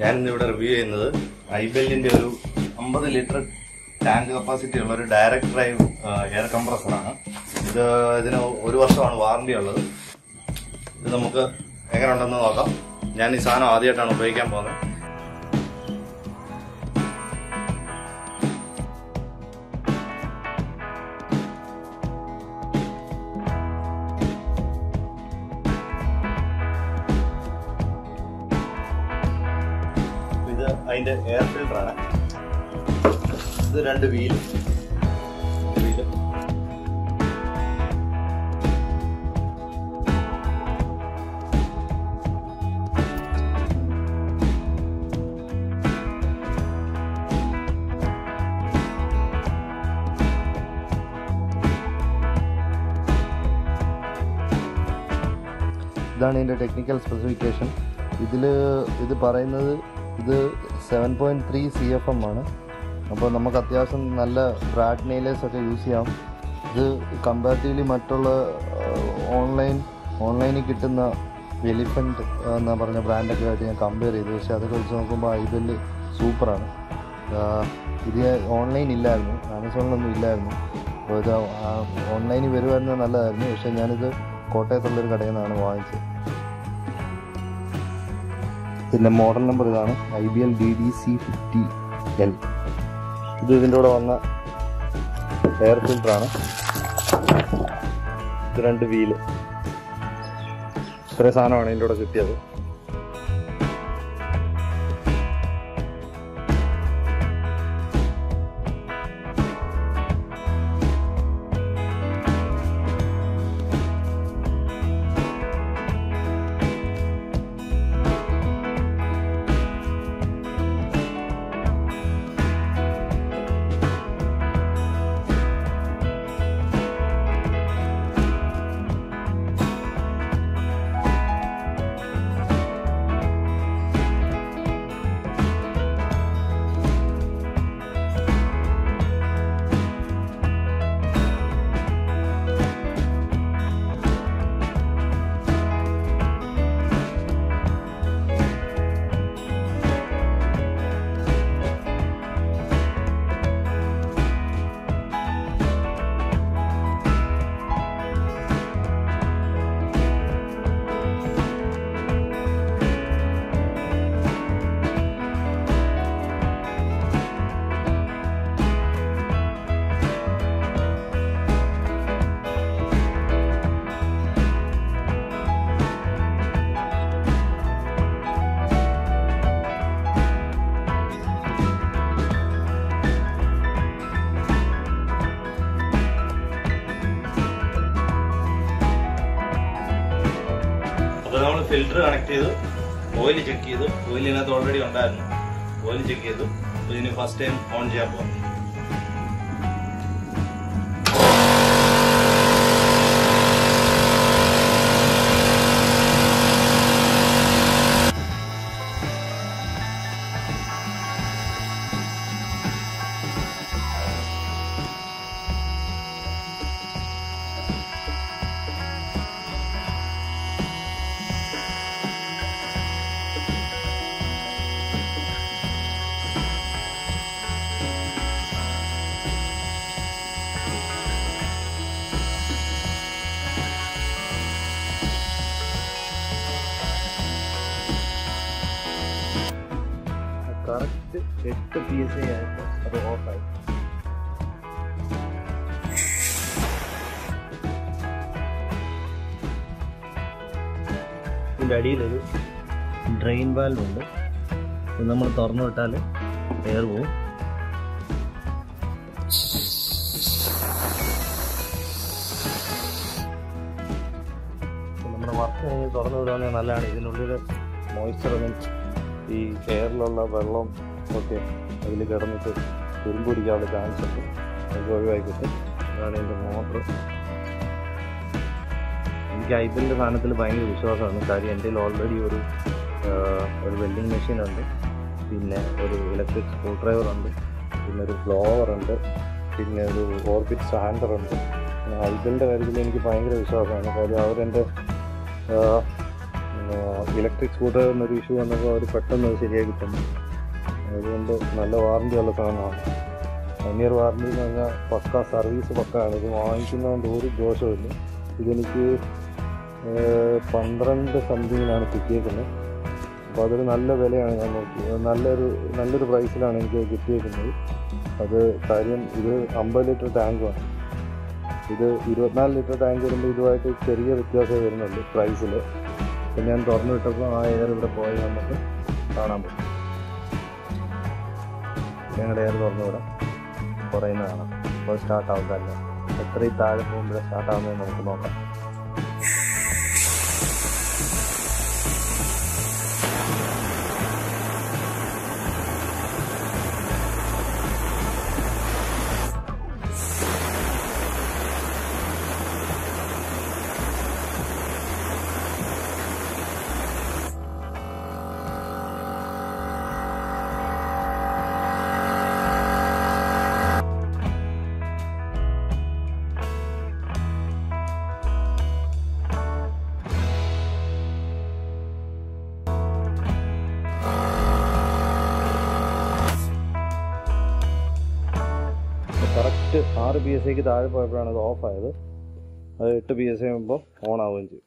ഞാൻ ഇന്ന് ഇവിടെ റിവ്യൂ ചെയ്യുന്നത് ഐബെല്ലിന്റെ ഒരു അമ്പത് ലിറ്റർ ടാങ്ക് കപ്പാസിറ്റി ഉള്ള ഒരു ഡയറക്ട് ഡ്രൈവ് എയർ കംപ്രസറാണ് ഇത് ഇതിന് ഒരു വർഷമാണ് വാറണ്ടി ഉള്ളത്. ഇത് നമുക്ക് എങ്ങനെ ഉണ്ടെന്ന് നോക്കാം. ഞാൻ ഈ സാധനം ആദ്യമായിട്ടാണ് ഉപയോഗിക്കാൻ പോകുന്നത്. ഇത് അതിന്റെ എയർ ഫിൽട്ടറാണ് ഇത് രണ്ട് വീൽ ഇതാണ് ഇതിന്റെ ടെക്നിക്കൽ സ്പെസിഫിക്കേഷൻ ഇതിൽ ഇത് പറയുന്നത് ഇത് seven point three C F M ആണ്. അപ്പോൾ നമുക്ക് അത്യാവശ്യം നല്ല ബ്രാഡ് നെയിലേഴ്സ് ഒക്കെ യൂസ് ചെയ്യാം. ഇത് കമ്പാരിറ്റീവ്ലി മറ്റുള്ള ഓൺലൈൻ ഓൺലൈനിൽ കിട്ടുന്ന എലിഫന്റ് എന്ന് പറഞ്ഞ ബ്രാൻഡൊക്കെ ആയിട്ട് ഞാൻ കമ്പയർ ചെയ്തു. പക്ഷേ അതൊക്കെ വെച്ച് നോക്കുമ്പോൾ ഐബെല്ല് സൂപ്പറാണ് ഇത് ഓൺലൈൻ ഇല്ലായിരുന്നു. ആമസോണിലൊന്നും ഇല്ലായിരുന്നു. അപ്പോൾ ഇത് ഓൺലൈനിൽ വരുമായിരുന്നത് നല്ലതായിരുന്നു. പക്ഷേ ഞാനിത് കോട്ടയത്തുള്ളൊരു കടയിൽ നിന്നാണ് വാങ്ങിച്ചത്. ഇതിന്റെ മോഡൽ നമ്പർ ഇതാണ് I B L D D C fifty L ഇത് ഇതിന്റെ കൂടെ വന്ന എയർ ഫിൽറ്ററാണ് ഇത് രണ്ട് വീൽ ഇത്രയും സാധനമാണ് ഇതിന്റെ കൂടെ കിട്ടിയത്. ഫിൽറ്റർ കണക്ട് ചെയ്തു ഓയിൽ ചെക്ക് ചെയ്തു ഓയിൽ ഇതിനകത്ത് ഓൾറെഡി ഉണ്ടായിരുന്നു ഓയിൽ ചെക്ക് ചെയ്തു അപ്പോൾ ഇതിന് ഫസ്റ്റ് ടൈം ഓൺ ചെയ്യാൻ പോകാം എട്ട് പി എസ് ഐ ആയപ്പോൾ അത് ഓഫായി ഇതിന്റെ അടിയിലൊരു ഡ്രെയിൻ വാൽവ് ഉണ്ട്. ഇത് നമ്മൾ തുറന്നു വിട്ടാൽ എയർ പോവും. തുറന്നു വിടാൻ നല്ലതാണ്. ഇതിനുള്ളിൽ മോയ്സ്ചർ ഈ എയറിലുള്ള വെള്ളം ഒക്കെ അതിൽ കിടന്നിട്ട് തുരുമ്പ് പിടിക്കാനുള്ള ചാൻസ് ഉണ്ട്. അത് ഒഴിവാക്കി കിട്ടും അതാണ് എന്റെ മോട്ടർ എനിക്ക് ഐബിന്റെ സാധനത്തിൽ ഭയങ്കര വിശ്വാസമാണ്. കാര്യം എന്റെ ഓൾറെഡി ഒരു ഒരു വെൽഡിങ് മെഷീൻ ഉണ്ട്. പിന്നെ ഒരു ഇലക്ട്രിക് സ്ക്രൂ ഡ്രൈവർ ഉണ്ട്. പിന്നെ ഒരു ബ്ലോവർ ഉണ്ട്. പിന്നെ ഒരു ഓർബിറ്റ് സാൻഡർ ഉണ്ട്. ഐബിന്റെ കാര്യത്തിൽ എനിക്ക് ഭയങ്കര വിശ്വാസമാണ്. കാര്യം അവരെന്റെ ഇലക്ട്രിക് സ്കൂട്ടർ എന്നൊരു ഇഷ്യൂ വന്നപ്പോൾ അവർ പെട്ടെന്ന് ശരിയാക്കി തന്നു. അതുകൊണ്ട് നല്ല വാറന്റി ഉള്ള സാധനമാണ്. വൺ ഇയർ വാറണ്ടി എന്ന് പറഞ്ഞാൽ പക്ക സർവീസ് പക്കയാണ് ഇത് വാങ്ങിക്കുന്നതുകൊണ്ട് ഒരു ദോഷമില്ല ഇതെനിക്ക് പന്ത്രണ്ട് സംതിങ്ങിനാണ് കിട്ടിയേക്കുന്നത്. അപ്പോൾ അതൊരു നല്ല വിലയാണ് ഞാൻ നോക്കി. നല്ലൊരു നല്ലൊരു പ്രൈസിലാണ് എനിക്ക് കിട്ടിയേക്കുന്നത്. അത് കാര്യം ഇത് അമ്പത് ലിറ്റർ ടാങ്കുമാണ് ഇത് ഇരുപത്തിനാല് ലിറ്റർ ടാങ്ക് വരുമ്പോൾ ഇതുമായിട്ട് ചെറിയ വ്യത്യാസമേ വരുന്നുള്ളൂ പ്രൈസിൽ ഞാൻ തുറന്നു വിട്ടപ്പോൾ ആ എയർ ഇവിടെ പോയി നമുക്ക് കാണാൻ പറ്റും. ഞങ്ങളുടെ എയർ തുറന്നു വിടാം കുറയുന്നതാണ്. അപ്പോൾ സ്റ്റാർട്ട് ആവുന്നതല്ല എത്രയും താഴെ പോകുമ്പോഴേ സ്റ്റാർട്ട് ആവുന്നത് നമുക്ക് നോക്കാം. കറക്റ്റ് ആറ് പി എസ് സിക്ക് താഴെ പോയപ്പോഴാണ് അത് ഓഫായത് അത് എട്ട് പി എസ് സി ആകുമ്പോൾ ഓൺ ആവുകയും ചെയ്യും